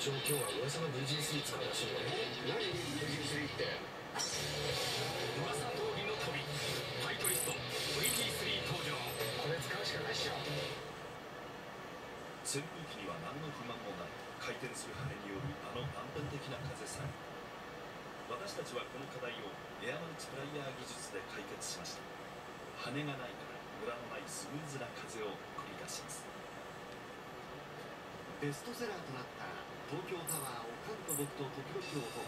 長今日は噂の VG3 使うらしいよ何 VG3 って噂通りの飛びファイトリスト VT3 登場これ使うしかないっしょ扇風機には何の不満もない回転する羽によるあの安定的な風さえ私たちはこの課題をエアマルチプライヤー技術で解決しました羽がないからムラのないスムーズな風を繰り出します。ベストセラーとなった東京タワーを関と僕と時々音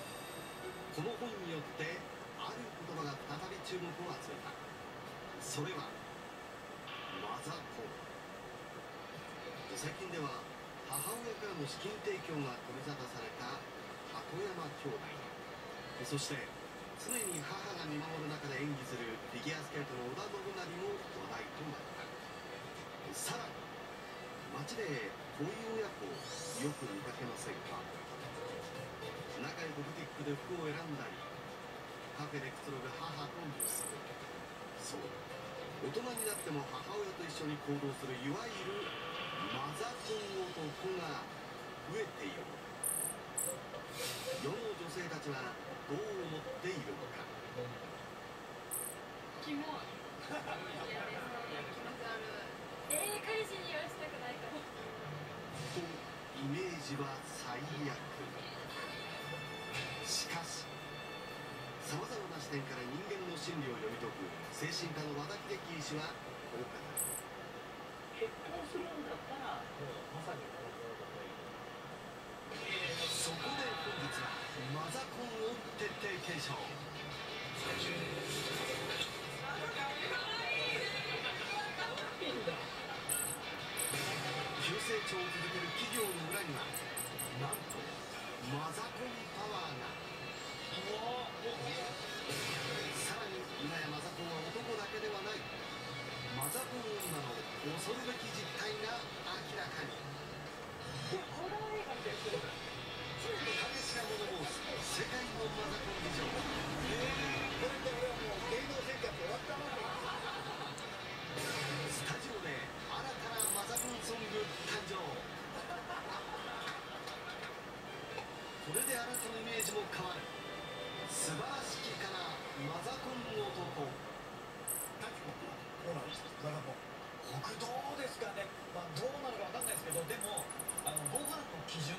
この本によってある言葉が再び注目を集めた。それはマザコ。ン最近では母親からの資金提供が取り沙汰された箱山兄弟。そして常に母が見守る中で演技するフィギュアスケートの織田信成も話題となった。さらに街でこういう親子よく見かけませんか？仲良くブティックで服を選んだりカフェでくつろぐ母と息子そう。大人になっても母親と一緒に行動するいわゆるマザコン男が増えている。世の女性たちはどう思っているのか？キモい。えー、彼氏に言わせたくないからとイメージは最悪しかしさまざまな視点から人間の心理を読み解く精神科の和田秀樹医師はこう語る結婚するんだったらもうまさにこの子のことがいいそこで本日はマザコンを徹底検証急成長を続実態が明らかにホラー映画みたいな常に激しなもの申す世界のマザコン事情これで俺はもう芸能生活終わったもんだスタジオで新たなマザコンソング誕生これであなたのイメージも変わる。素晴らしきかなマザコン男。ほらザラポ僕どうですかね、まあ、どうなのかわかんないですけどでもあのご飯の基準